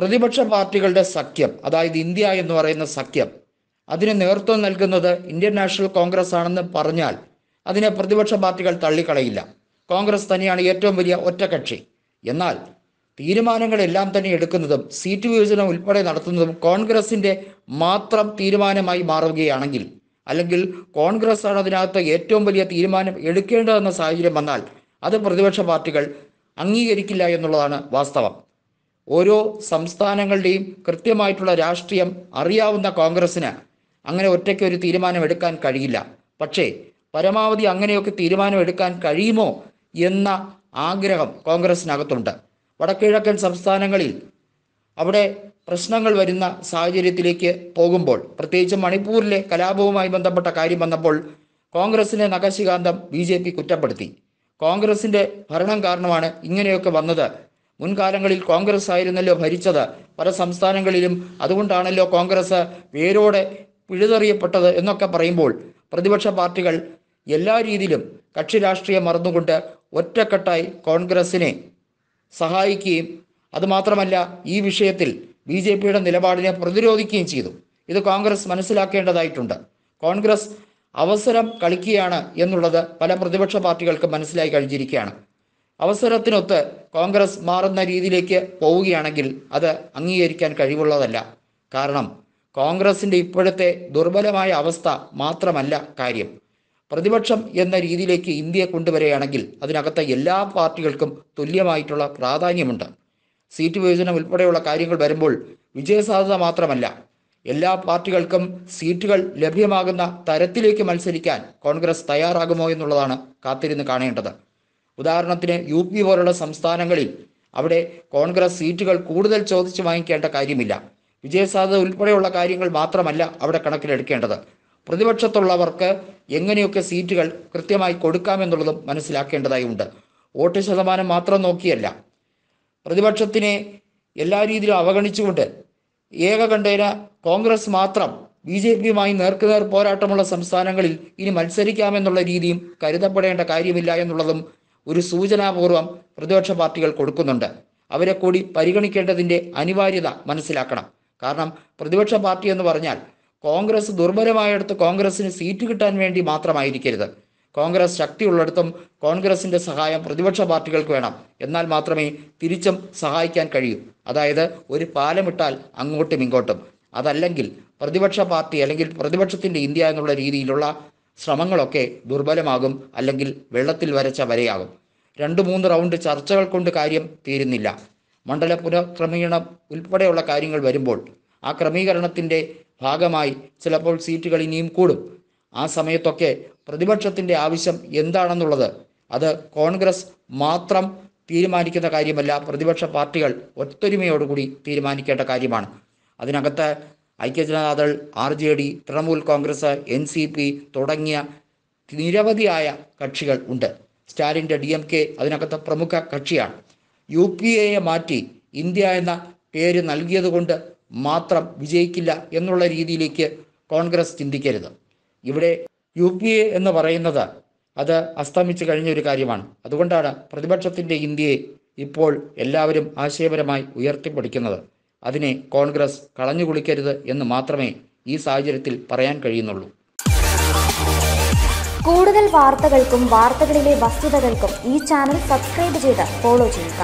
പ്രതിപക്ഷ പാർട്ടികളുടെ സഖ്യം അതായത് ഇന്ത്യ എന്ന് പറയുന്ന സഖ്യം അതിന് നേതൃത്വം നൽകുന്നത് ഇന്ത്യൻ നാഷണൽ കോൺഗ്രസ് ആണെന്ന് പറഞ്ഞാൽ അതിനെ പ്രതിപക്ഷ പാർട്ടികൾ തള്ളിക്കളയില്ല. കോൺഗ്രസ് തന്നെയാണ് ഏറ്റവും വലിയ ഒറ്റകക്ഷി. എന്നാൽ തീരുമാനങ്ങളെല്ലാം തന്നെ എടുക്കുന്നതും സീറ്റ് വിഭജനം ഉൾപ്പെടെ നടത്തുന്നതും കോൺഗ്രസിന്റെ മാത്രം തീരുമാനമായി മാറുകയാണെങ്കിൽ അല്ലെങ്കിൽ കോൺഗ്രസ് ആണ് അതിനകത്ത് ഏറ്റവും വലിയ തീരുമാനം എടുക്കേണ്ടതെന്ന സാഹചര്യം വന്നാൽ അത് പ്രതിപക്ഷ പാർട്ടികൾ അംഗീകരിക്കില്ല എന്നുള്ളതാണ് വാസ്തവം. ഓരോ സംസ്ഥാനങ്ങളുടെയും കൃത്യമായിട്ടുള്ള രാഷ്ട്രീയം അറിയാവുന്ന കോൺഗ്രസ്സിന് അങ്ങനെ ഒറ്റയ്ക്ക് ഒരു തീരുമാനം എടുക്കാൻ കഴിയില്ല. പക്ഷേ പരമാവധി അങ്ങനെയൊക്കെ തീരുമാനം എടുക്കാൻ കഴിയുമോ എന്ന ആഗ്രഹം കോൺഗ്രസ്സിനകത്തുണ്ട്. വടക്കിഴക്കൻ സംസ്ഥാനങ്ങളിൽ അവിടെ പ്രശ്നങ്ങൾ വരുന്ന സാഹചര്യത്തിലേക്ക് പോകുമ്പോൾ പ്രത്യേകിച്ച് മണിപ്പൂരിലെ കലാപവുമായി ബന്ധപ്പെട്ട കാര്യം വന്നപ്പോൾ കോൺഗ്രസിനെ നഖശികാന്തം ബി ജെ പി കുറ്റപ്പെടുത്തി. കോൺഗ്രസിന്റെ ഭരണം കാരണമാണ് ഇങ്ങനെയൊക്കെ വന്നത് മുൻകാലങ്ങളിൽ കോൺഗ്രസ് ആയിരുന്നല്ലോ ഭരിച്ചത്. പല സംസ്ഥാനങ്ങളിലും അതുകൊണ്ടാണല്ലോ കോൺഗ്രസ് വേരോടെ പിഴുതെറിയപ്പെട്ടത് എന്നൊക്കെ പറയുമ്പോൾ പ്രതിപക്ഷ പാർട്ടികൾ എല്ലാ രീതിയിലും കക്ഷി രാഷ്ട്രീയം മറന്നുകൊണ്ട് ഒറ്റക്കെട്ടായി കോൺഗ്രസിനെ സഹായിക്കുകയും അതുമാത്രമല്ല ഈ വിഷയത്തിൽ ബി ജെ പിയുടെ നിലപാടിനെ പ്രതിരോധിക്കുകയും ചെയ്തു. ഇത് കോൺഗ്രസ് മനസ്സിലാക്കേണ്ടതായിട്ടുണ്ട്. കോൺഗ്രസ് അവസരം കളിക്കുകയാണ് എന്നുള്ളത് പല പ്രതിപക്ഷ പാർട്ടികൾക്ക് മനസ്സിലായി കഴിഞ്ഞിരിക്കുകയാണ്. അവസരത്തിനൊത്ത് കോൺഗ്രസ് മാറുന്ന രീതിയിലേക്ക് പോവുകയാണെങ്കിൽ അത് അംഗീകരിക്കാൻ കഴിവുള്ളതല്ല. കാരണം കോൺഗ്രസിന്റെ ഇപ്പോഴത്തെ ദുർബലമായ അവസ്ഥ മാത്രമല്ല കാര്യം. പ്രതിപക്ഷം എന്ന രീതിയിലേക്ക് ഇന്ത്യയെ കൊണ്ടുവരികയാണെങ്കിൽ അതിനകത്തെ എല്ലാ പാർട്ടികൾക്കും തുല്യമായിട്ടുള്ള പ്രാധാന്യമുണ്ട്. സീറ്റ് വിഭജനം ഉൾപ്പെടെയുള്ള കാര്യങ്ങൾ വരുമ്പോൾ വിജയസാധ്യത മാത്രമല്ല. എല്ലാ പാർട്ടികൾക്കും സീറ്റുകൾ ലഭ്യമാകുന്ന തരത്തിലേക്ക് മത്സരിക്കാൻ കോൺഗ്രസ് തയ്യാറാകുമോ എന്നുള്ളതാണ് കാത്തിരുന്ന് കാണേണ്ടത്. ഉദാഹരണത്തിന് യു പി പോലുള്ള സംസ്ഥാനങ്ങളിൽ അവിടെ കോൺഗ്രസ് സീറ്റുകൾ കൂടുതൽ ചോദിച്ചു വാങ്ങിക്കേണ്ട കാര്യമില്ല. വിജയസാധ്യത ഉൾപ്പെടെയുള്ള കാര്യങ്ങൾ മാത്രമല്ല അവിടെ കണക്കിലെടുക്കേണ്ടത്. പ്രതിപക്ഷത്തുള്ളവർക്ക് എങ്ങനെയൊക്കെ സീറ്റുകൾ കൃത്യമായി കൊടുക്കാമെന്നുള്ളതും മനസ്സിലാക്കേണ്ടതായി ഉണ്ട്. വോട്ട് ശതമാനം മാത്രം നോക്കിയല്ല. പ്രതിപക്ഷത്തിനെ എല്ലാ രീതിയിലും അവഗണിച്ചുകൊണ്ട് ഏകകണ്ഠേന കോൺഗ്രസ് മാത്രം ബി ജെ പിയുമായി നേർക്കുനേർ പോരാട്ടമുള്ള സംസ്ഥാനങ്ങളിൽ ഇനി മത്സരിക്കാമെന്നുള്ള രീതിയും കരുതപ്പെടേണ്ട കാര്യമില്ല എന്നുള്ളതും ഒരു സൂചനാപൂർവം പ്രതിപക്ഷ പാർട്ടികൾ കൊടുക്കുന്നുണ്ട്. അവരെ കൂടി പരിഗണിക്കേണ്ടതിന്റെ അനിവാര്യത മനസ്സിലാക്കണം. കാരണം പ്രതിപക്ഷ പാർട്ടി എന്ന് പറഞ്ഞാൽ കോൺഗ്രസ് ദുർബലമായടത്ത് കോൺഗ്രസിന് സീറ്റ് കിട്ടാൻ വേണ്ടി മാത്രമായിരിക്കരുത്. കോൺഗ്രസ് ശക്തിയുള്ളിടത്തും കോൺഗ്രസിന്റെ സഹായം പ്രതിപക്ഷ പാർട്ടികൾക്ക് വേണം. എന്നാൽ മാത്രമേ തിരിച്ചും സഹായിക്കാൻ കഴിയൂ. അതായത് ഒരു പാലമിട്ടാൽ അങ്ങോട്ടും ഇങ്ങോട്ടും. അതല്ലെങ്കിൽ പ്രതിപക്ഷ പാർട്ടി അല്ലെങ്കിൽ പ്രതിപക്ഷത്തിന്റെ ഇന്ത്യ എന്നുള്ള രീതിയിലുള്ള ശ്രമങ്ങളൊക്കെ ദുർബലമാകും അല്ലെങ്കിൽ വെള്ളത്തിൽ വരച്ച വരയാകും. രണ്ട് മൂന്ന് റൗണ്ട് ചർച്ചകൾ കൊണ്ട് കാര്യം തീരുന്നില്ല. മണ്ഡല പുനഃക്രമീകരണം ഉൾപ്പെടെയുള്ള കാര്യങ്ങൾ വരുമ്പോൾ ആ ക്രമീകരണത്തിന്റെ ഭാഗമായി ചിലപ്പോൾ സീറ്റുകൾ ഇനിയും കൂടും. ആ സമയത്തൊക്കെ പ്രതിപക്ഷത്തിന്റെ ആവശ്യം എന്താണെന്നുള്ളത് അത് കോൺഗ്രസ് മാത്രം തീരുമാനിക്കുന്ന കാര്യമല്ല പ്രതിപക്ഷ പാർട്ടികൾ ഒത്തൊരുമയോടുകൂടി തീരുമാനിക്കേണ്ട കാര്യമാണ്. അതിനകത്ത് ഐക്യജനതാദൾ R J D Trinamool Congress N C P തുടങ്ങിയ നിരവധിയായ കക്ഷികൾ ഉണ്ട്. സ്റ്റാലിന്റെ ഡി എം കെ അതിനകത്ത് പ്രമുഖ കക്ഷിയാണ്. യു പി എയെ മാറ്റി ഇന്ത്യ എന്ന പേര് നൽകിയതുകൊണ്ട് മാത്രം വിജയിക്കില്ല എന്നുള്ള രീതിയിലേക്ക് കോൺഗ്രസ് ചിന്തിക്കരുത്. ഇവിടെ യു പി എ എന്ന് പറയുന്നത് അത് അസ്തമിച്ച് കഴിഞ്ഞ ഒരു കാര്യമാണ്. അതുകൊണ്ടാണ് പ്രതിപക്ഷത്തിന്റെ ഇന്ത്യയെ ഇപ്പോൾ എല്ലാവരും ആശയപരമായി ഉയർത്തിപ്പിടിക്കുന്നത്. അതിനെ കോൺഗ്രസ് കളഞ്ഞു കുളിക്കരുത് എന്ന് മാത്രമേ ഈ സാഹചര്യത്തിൽ പറയാൻ കഴിയുന്നുള്ളൂ. കൂടുതൽ വാർത്തകൾക്കും വാർത്തകളിലെ വസ്തുതകൾക്കും ഈ ചാനൽ സബ്സ്ക്രൈബ് ചെയ്ത് ഫോളോ ചെയ്യുക.